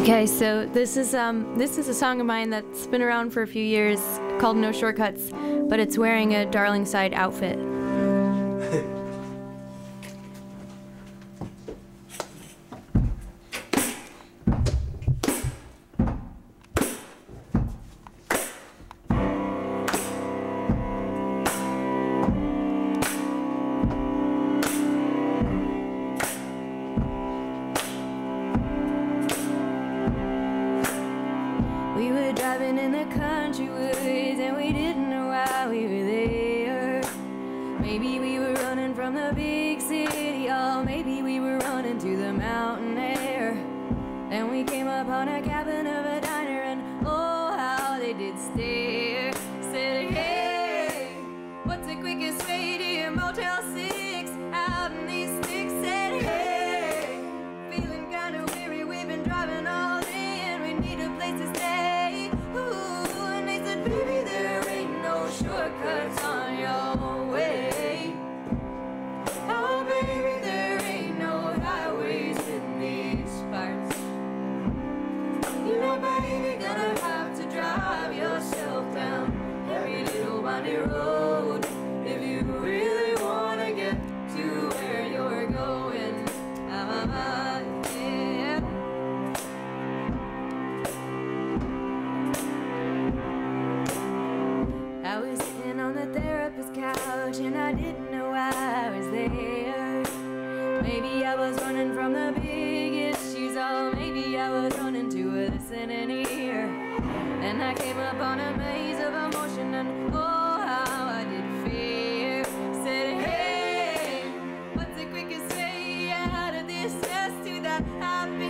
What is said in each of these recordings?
Okay, so this is um this is a song of mine that's been around for a few years called No Shortcuts, but it's wearing a Darlingside outfit. country woods and we didn't know why we were there. Maybe we were running from the big city, or maybe we were running to the mountain air. Then we came upon a cabin of a diner and oh how they did stare. Baby, gonna have to drive yourself down every little road if you really wanna get to where you're going. I was sitting on the therapist's couch and I didn't know I was there. Maybe I was running from the big I was running to a listening ear. Then I came upon a maze of emotion and oh, how I did fear. Said, hey, what's the quickest way out of this? Yes, to that happiness.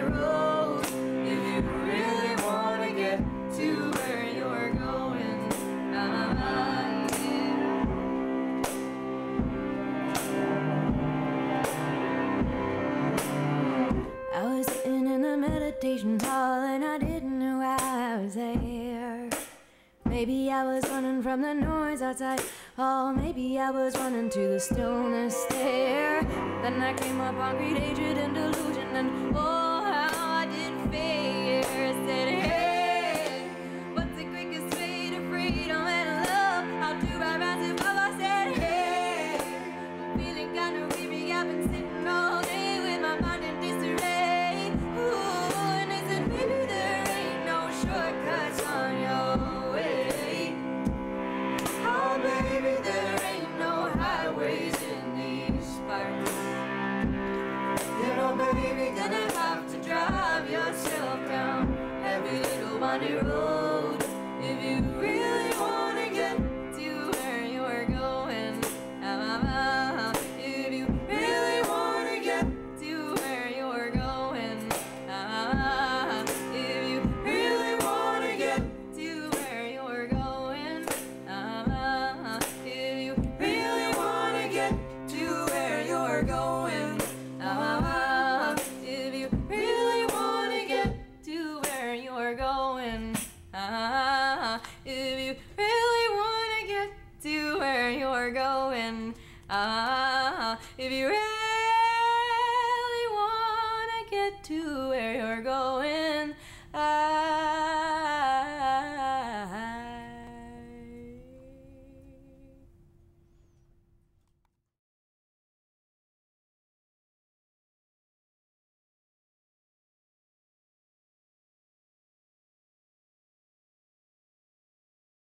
Road if you really wanna get to where you're going. Yeah. I was sitting in the meditation hall and I didn't know I was there. Maybe I was running from the noise outside, or maybe I was running to the stillness there. Then I came upon great hatred and delusion, and oh, how I did fear. Baby, gonna have to drive yourself down every little windy road. If you really if you really wanna get to where you're going.